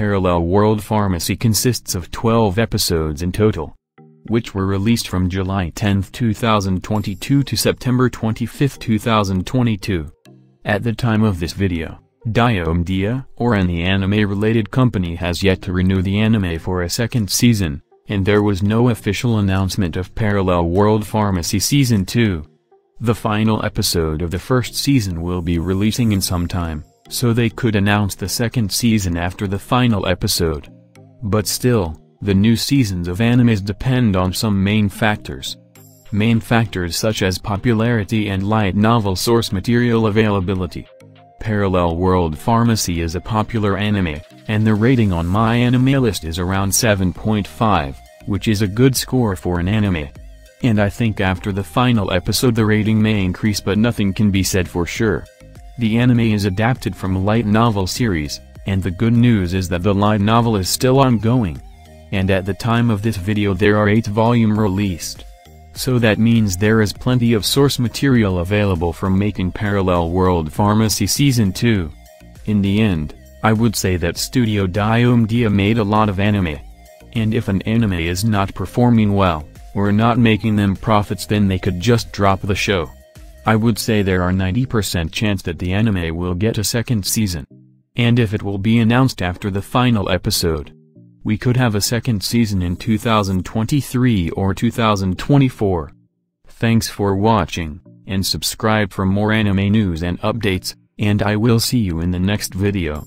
Parallel World Pharmacy consists of 12 episodes in total, which were released from July 10, 2022 to September 25, 2022. At the time of this video, Diomedéa, or any anime-related company has yet to renew the anime for a second season, and there was no official announcement of Parallel World Pharmacy Season 2. The final episode of the first season will be releasing in some time, so they could announce the second season after the final episode. But still, the new seasons of animes depend on some main factors. Main factors such as popularity and light novel source material availability. Parallel World Pharmacy is a popular anime, and the rating on MyAnimeList is around 7.5, which is a good score for an anime. And I think after the final episode the rating may increase but nothing can be said for sure. The anime is adapted from a light novel series, and the good news is that the light novel is still ongoing. And at the time of this video there are 8 volume released. So that means there is plenty of source material available from making Parallel World Pharmacy Season 2. In the end, I would say that Studio Dia made a lot of anime. And if an anime is not performing well, or not making them profits then they could just drop the show. I would say there are 90% chance that the anime will get a second season. And if it will be announced after the final episode, we could have a second season in 2023 or 2024. Thanks for watching, and subscribe for more anime news and updates, and I will see you in the next video.